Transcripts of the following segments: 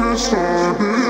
other side.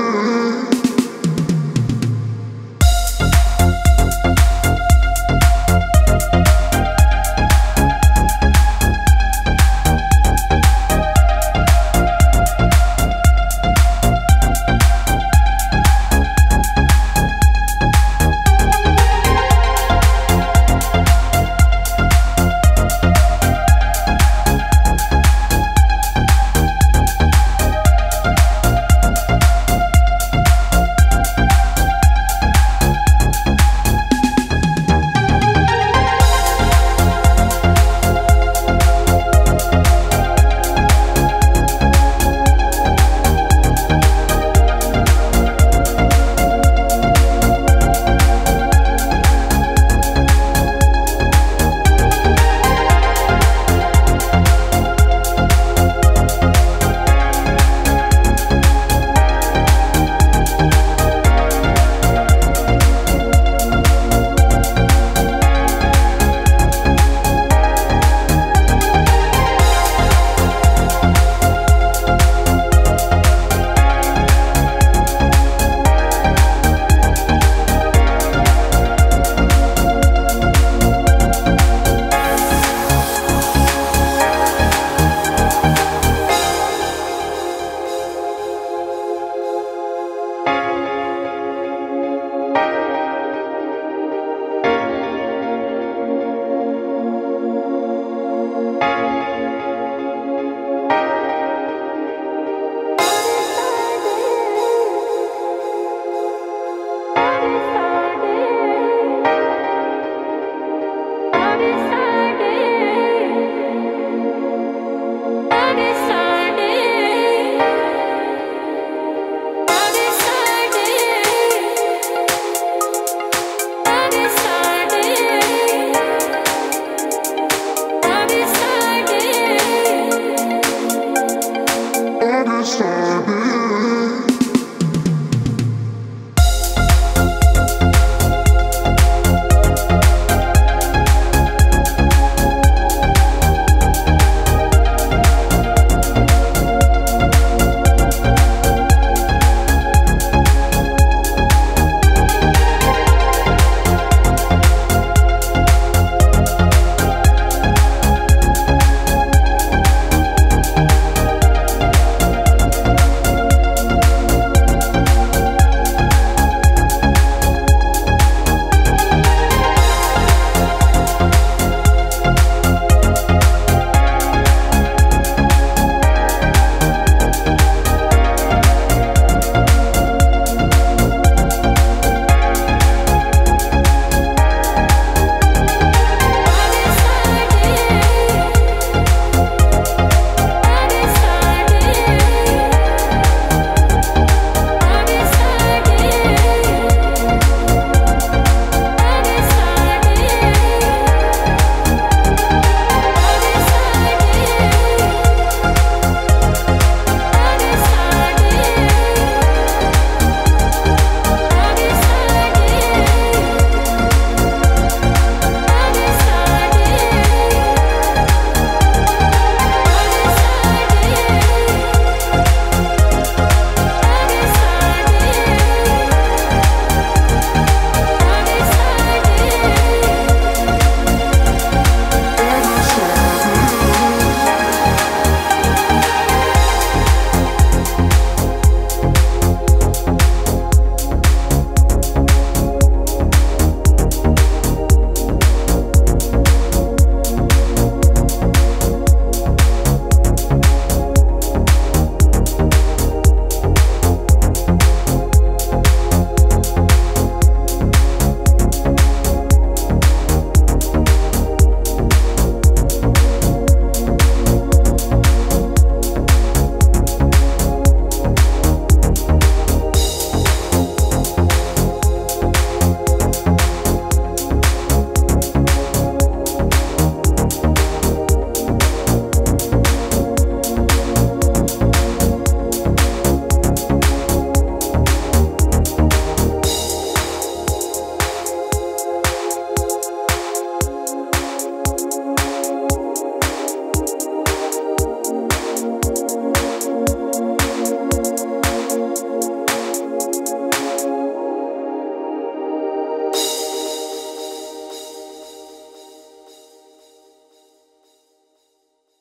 Understand